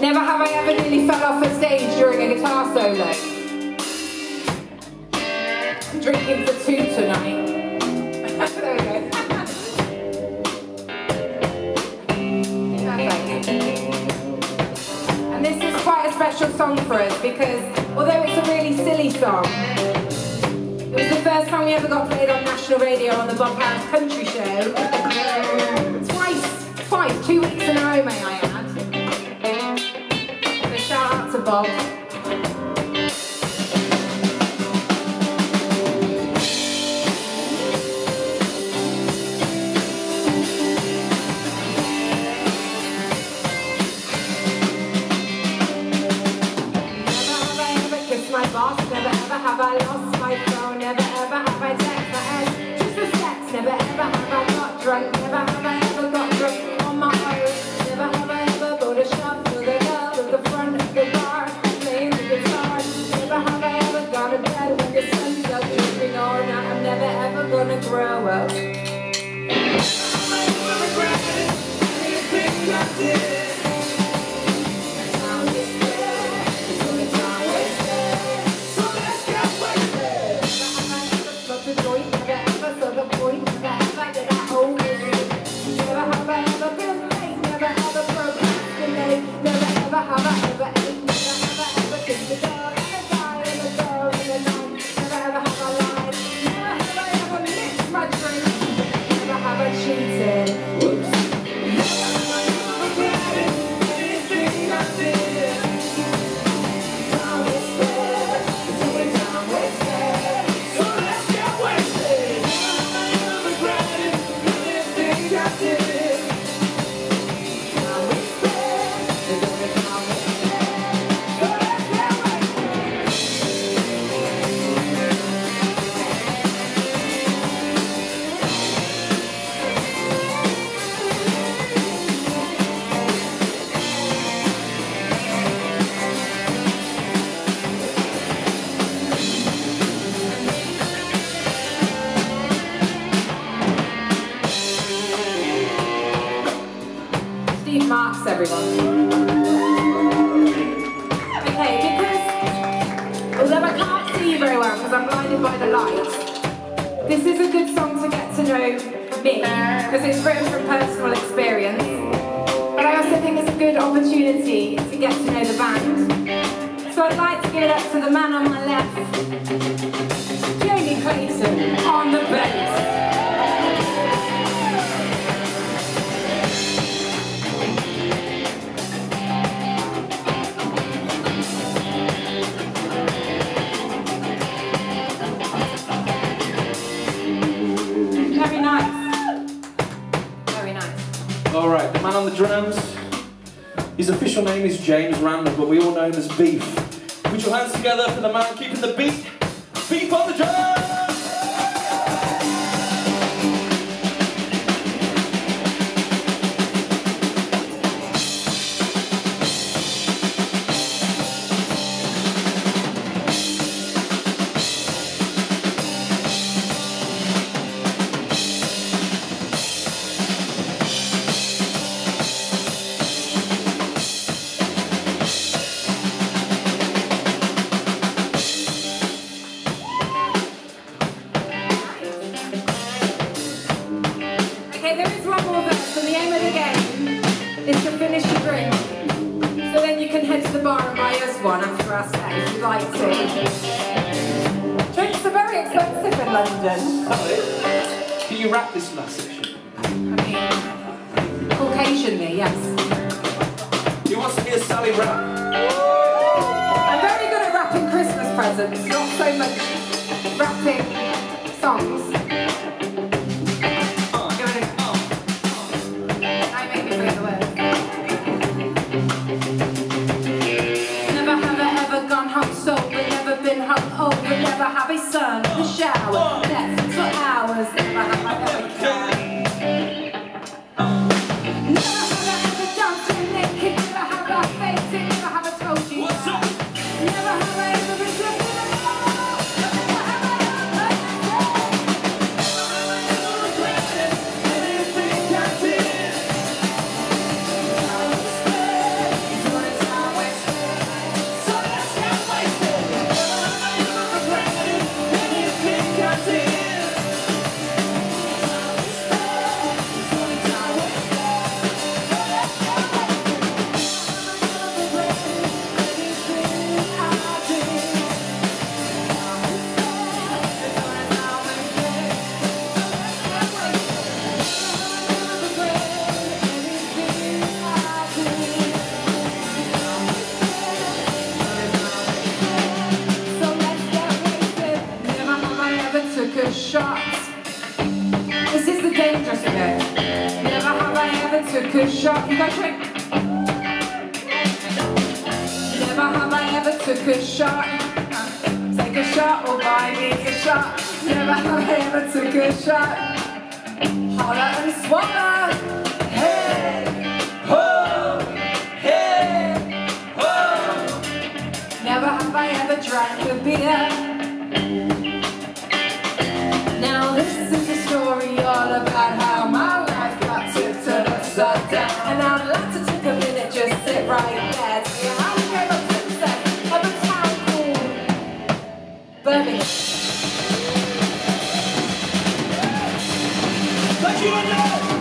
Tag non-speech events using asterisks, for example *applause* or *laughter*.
Never have I ever nearly fell off a stage during a guitar solo. I'm drinking for two tonight. *laughs* there we go. Perfect. And this is quite a special song for us because although it's a really silly song, it was the first time we ever got played on national radio on the Bob Harris Country Show. Kissed my boss, never ever have I lost my phone, never ever have I text my ex, just for sex, never ever have I got drunk, never have I Cheated. Steve Marks, everyone. Okay, because although I can't see you very well because I'm blinded by the light, this is a good song to get to know me because it's written from personal experience. But I also think it's a good opportunity to get to know the band. So I'd like to give it up to the man on my left, Jamie Clayton on the bass. Man on the drums. His official name is James Randall, but we all know him as Beef. Put your hands together for the man keeping the beat. Beef on the drums! Okay, there is one more verse, and the aim of the game is to finish your drink. So then you can head to the bar and buy us one after our set if you'd like to. Drinks are very expensive in London. Can you rap this last section? I mean, Caucasian me, yes. Who wants to hear Sally rap? I'm very good at wrapping Christmas presents, not so much wrapping songs. shots. This is the dangerous bit. Never have I ever took a shot. You got drink. Never have I ever took a shot. Take a shot or buy me a shot. Never have I ever took a shot. Holler and swallow. Hey, ho, hey, ho. Never have I ever drank a beer. And I'd love to take a minute, just sit right there. I'm of a town Birmingham. But you.